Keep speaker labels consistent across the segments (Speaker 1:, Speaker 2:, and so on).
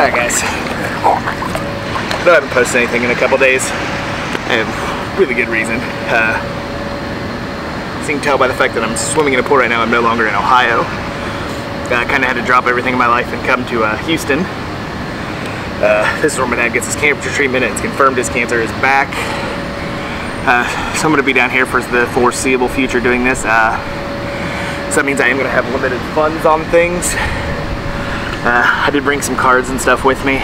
Speaker 1: Alright guys. Though I haven't posted anything in a couple days. And really good reason. Uh, as you can tell by the fact that I'm swimming in a pool right now, I'm no longer in Ohio. I kind of had to drop everything in my life and come to uh, Houston. Uh, this is where my dad gets his cancer treatment and it's confirmed his cancer is back. Uh, so I'm going to be down here for the foreseeable future doing this. Uh, so that means I am going to have limited funds on things. Uh, I did bring some cards and stuff with me.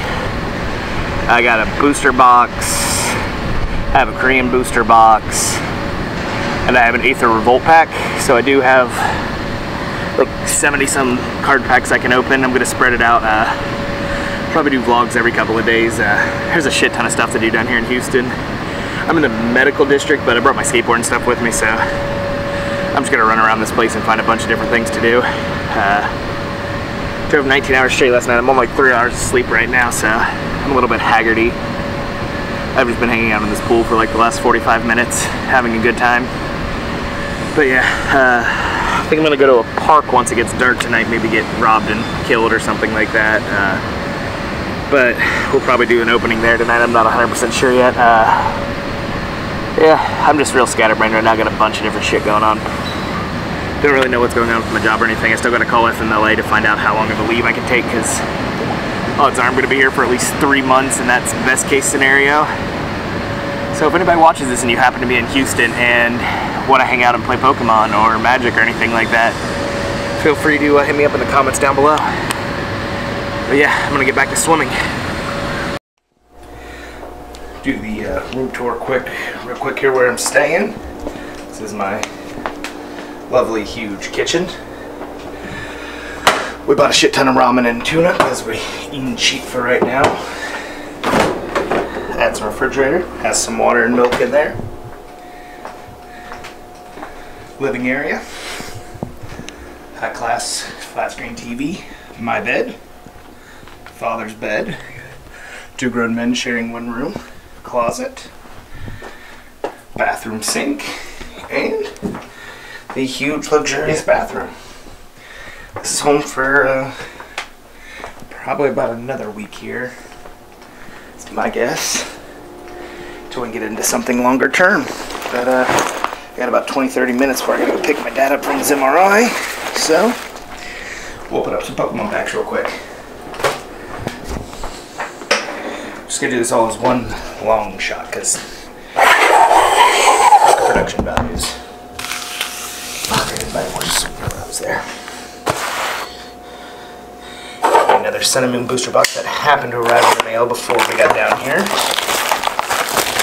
Speaker 1: I got a booster box. I have a Korean booster box. And I have an Aether Revolt pack. So I do have like 70 some card packs I can open. I'm going to spread it out. Uh, probably do vlogs every couple of days. Uh, there's a shit ton of stuff to do down here in Houston. I'm in the medical district, but I brought my skateboard and stuff with me, so I'm just gonna run around this place and find a bunch of different things to do. Uh, Drove 19 hours straight last night. I'm on like three hours of sleep right now, so I'm a little bit haggardy. I've just been hanging out in this pool for like the last 45 minutes, having a good time. But yeah, uh, I think I'm gonna go to a park once it gets dark tonight, maybe get robbed and killed or something like that. Uh, but we'll probably do an opening there tonight. I'm not 100% sure yet. Uh, yeah, I'm just real scatterbrained right now. Got a bunch of different shit going on. Don't really know what's going on with my job or anything. I still got to call FMLA to find out how long of a leave I can take because odds are I'm going to be here for at least three months and that's best case scenario. So if anybody watches this and you happen to be in Houston and want to hang out and play Pokemon or Magic or anything like that, feel free to uh, hit me up in the comments down below. But yeah, I'm going to get back to swimming. Do the uh, room tour quick, real quick here where I'm staying. This is my lovely huge kitchen. We bought a shit ton of ramen and tuna because we're eating cheap for right now. That's some refrigerator, has some water and milk in there. Living area. High class flat screen TV. My bed. Father's bed. Two grown men sharing one room. Closet. Bathroom sink. And the huge luxurious bathroom. This is home for uh, probably about another week here. It's my guess. Till we get into something longer term. But uh, I got about 20-30 minutes before I gotta go pick my dad up from his MRI. So, we'll put up some Pokemon packs real quick. Just gonna do this all as one long shot because Superheroes there. Another Sun booster box that happened to arrive in the mail before we got down here.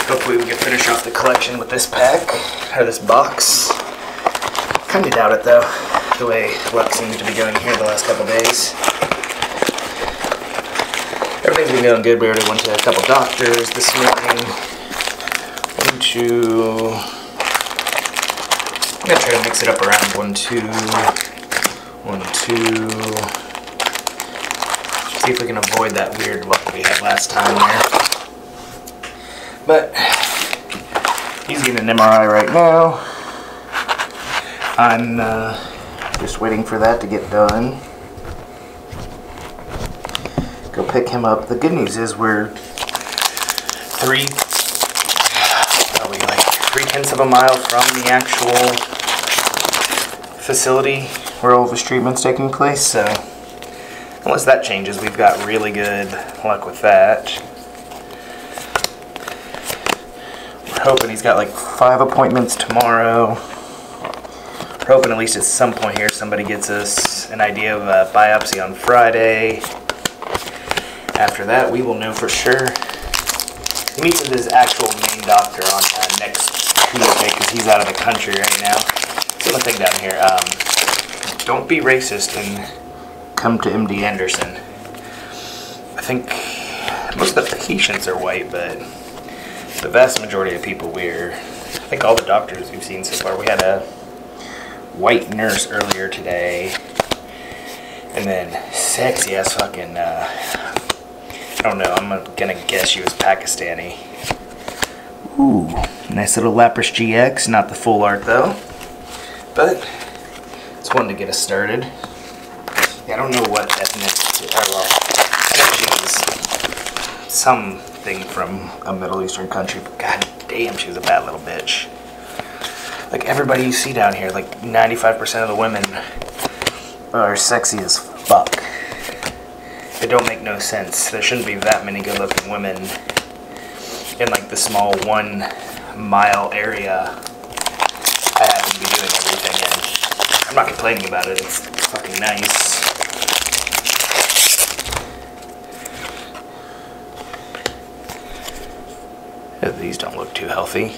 Speaker 1: Hopefully we can finish off the collection with this pack, or this box. Kinda doubt it though, the way luck seems to be going here the last couple days. Everything's been going good. We already went to a couple doctors this morning. One, two, I'm gonna try to mix it up around one, two, one, two. See if we can avoid that weird luck we had last time there. But he's getting an MRI right now. I'm uh, just waiting for that to get done. Go pick him up. The good news is we're three, probably like three tenths of a mile from the actual facility where all of his treatment's taking place, so unless that changes, we've got really good luck with that. We're hoping he's got like five appointments tomorrow. We're hoping at least at some point here somebody gets us an idea of a biopsy on Friday. After that, we will know for sure. He meets with his actual main doctor on uh, next Tuesday because he's out of the country right now the thing down here. Um, don't be racist and come to MD Anderson. I think most of the patients are white, but the vast majority of people we're. I think all the doctors we've seen so far. We had a white nurse earlier today, and then sexy ass fucking. Uh, I don't know. I'm gonna guess she was Pakistani. Ooh, nice little Lapras GX. Not the full art though. But it's one to get us started. Yeah, I don't know what ethnicity, or well, I know she was something from a Middle Eastern country, but god damn, she's a bad little bitch. Like everybody you see down here, like 95% of the women are sexy as fuck. It don't make no sense. There shouldn't be that many good looking women the small one mile area I happen to be doing everything in. I'm not complaining about it, it's fucking nice. These don't look too healthy.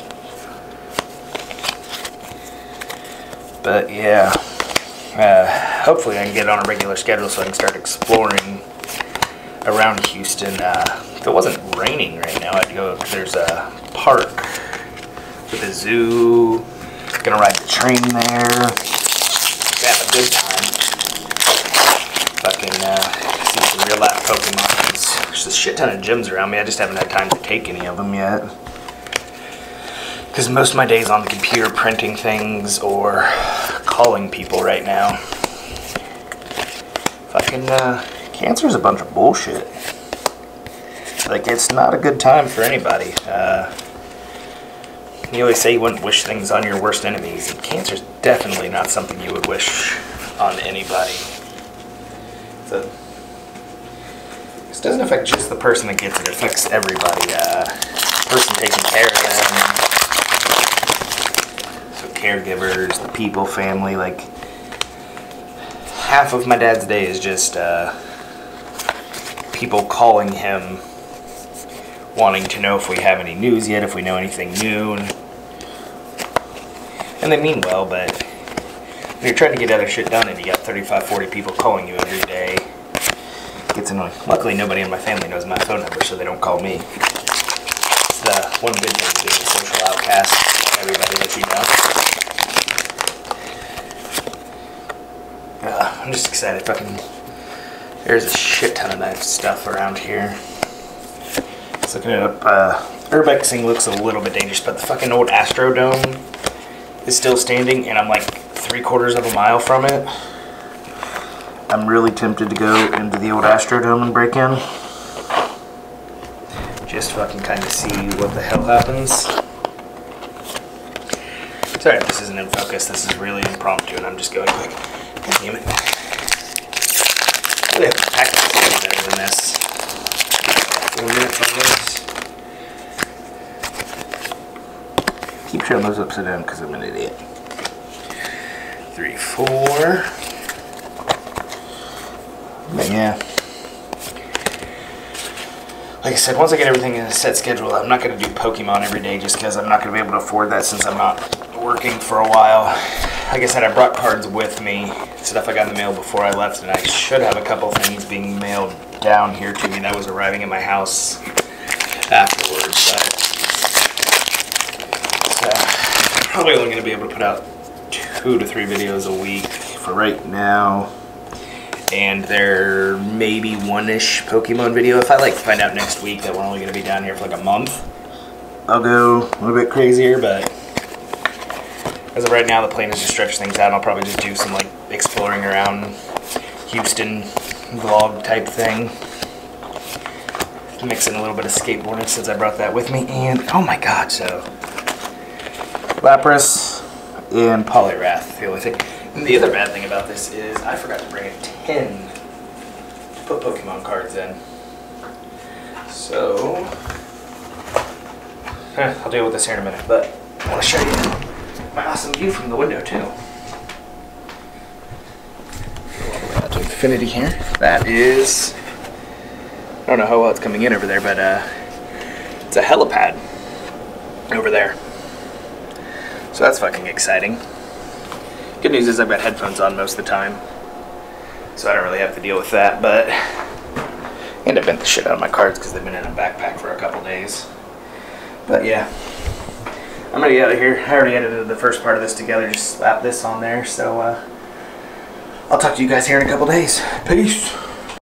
Speaker 1: But yeah, uh, hopefully I can get on a regular schedule so I can start exploring around Houston. Uh, if it wasn't raining right now, I'd go. There's a park with a zoo. Gonna ride the train there. Have a good time. Fucking uh, see some real life Pokemon. There's a shit ton of gyms around me. I just haven't had time to take any of them yet. Because most of my days on the computer printing things or calling people right now. Fucking uh, cancer is a bunch of bullshit. Like, it's not a good time for anybody. Uh, you always say you wouldn't wish things on your worst enemies, and cancer is definitely not something you would wish on anybody. So, this doesn't affect just the person that gets it, it affects everybody. Uh, person taking care of them, so caregivers, the people, family, like half of my dad's day is just uh, people calling him wanting to know if we have any news yet, if we know anything new. And, and they mean well, but when you're trying to get other shit done and you got 35, 40 people calling you every day, it gets annoying. Luckily, nobody in my family knows my phone number, so they don't call me. It's the one good thing being a social outcast. Everybody that you know. Uh, I'm just excited. Fucking, there's a shit ton of knife stuff around here looking it up. Uh, Urbexing looks a little bit dangerous, but the fucking old Astrodome is still standing, and I'm like three quarters of a mile from it. I'm really tempted to go into the old Astrodome and break in. Just fucking kind of see what the hell happens. Sorry this isn't in focus. This is really impromptu, and I'm just going quick. Damn it. I have better than this Keep showing those upside down because I'm an idiot. Three, four. But yeah. Like I said, once I get everything in a set schedule, I'm not going to do Pokemon every day just because I'm not going to be able to afford that since I'm not working for a while. Like I said, I brought cards with me, stuff I got in the mail before I left, and I should have a couple things being mailed down here to me that was arriving at my house afterwards. But uh, probably only going to be able to put out two to three videos a week for right now. And there may be one-ish Pokemon video. If I like find out next week that we're only going to be down here for like a month, I'll go a little bit crazier, but as of right now, the plan is to stretch things out. And I'll probably just do some like exploring around Houston vlog type thing. Mix in a little bit of skateboarding since I brought that with me. And, oh my god, so... Lapras and Poliwrath, the only thing. And the other bad thing about this is I forgot to bring a tin to put Pokemon cards in. So... Eh, I'll deal with this here in a minute, but I want to show you awesome view from the window, too. infinity here. That is, I don't know how well it's coming in over there, but uh, it's a helipad over there. So that's fucking exciting. Good news is I've got headphones on most of the time, so I don't really have to deal with that, but and I bent the shit out of my cards because they've been in a backpack for a couple days. But yeah, I'm gonna get out of here. I already edited the first part of this together, just slap this on there, so uh, I'll talk to you guys here in a couple days. Peace.